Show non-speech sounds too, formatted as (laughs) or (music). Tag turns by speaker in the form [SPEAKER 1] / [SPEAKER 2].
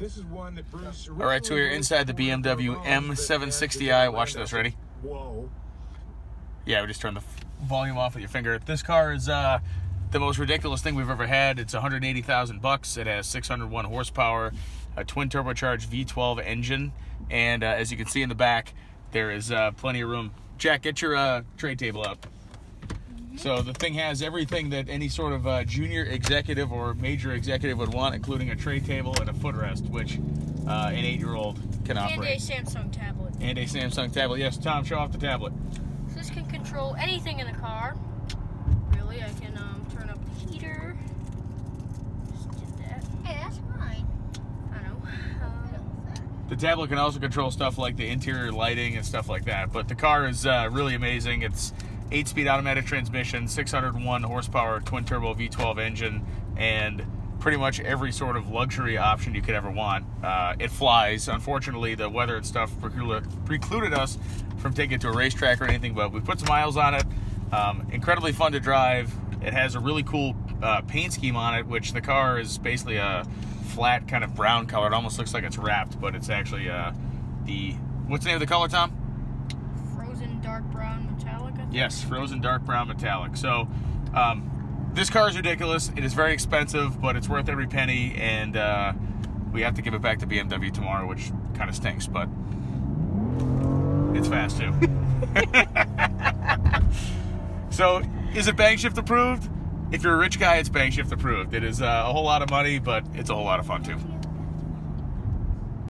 [SPEAKER 1] This is one that Bruce.
[SPEAKER 2] All right, so we're inside the BMW M760i. Watch this. Ready?
[SPEAKER 1] Whoa.
[SPEAKER 2] Yeah, we just turned the volume off with your finger. This car is uh, the most ridiculous thing we've ever had. It's 180,000 bucks. It has 601 horsepower, a twin turbocharged V12 engine, and uh, as you can see in the back, there is uh, plenty of room. Jack, get your uh, tray table out. So the thing has everything that any sort of uh, junior executive or major executive would want, including a tray table and a footrest, which uh, an eight-year-old can
[SPEAKER 3] And a. Samsung tablet.
[SPEAKER 2] And a Samsung tablet. Yes, Tom, show off the tablet.
[SPEAKER 3] So this can control anything in the car. Really, I can um, turn up the heater. Just did that.
[SPEAKER 4] Hey, that's mine.
[SPEAKER 3] I know. Um,
[SPEAKER 4] don't know that.
[SPEAKER 2] The tablet can also control stuff like the interior lighting and stuff like that. But the car is uh, really amazing. It's eight-speed automatic transmission, 601 horsepower twin turbo V12 engine, and pretty much every sort of luxury option you could ever want. Uh, it flies. Unfortunately, the weather and stuff precluded, us from taking it to a racetrack or anything. But we put some miles on it. Um, incredibly fun to drive. It has a really cool uh, paint scheme on it, which the car is basically a flat kind of brown color. It almost looks like it's wrapped, but it's actually uh, the what's the name of the color, Tom?
[SPEAKER 3] frozen dark brown.
[SPEAKER 2] Yes, frozen dark brown metallic. So um, this car is ridiculous. It is very expensive, but it's worth every penny, and uh, we have to give it back to BMW tomorrow, which kind of stinks, but it's fast too. (laughs) so is it BangShift approved? If you're a rich guy, it's BangShift approved. It is uh, a whole lot of money, but it's a whole lot of fun too.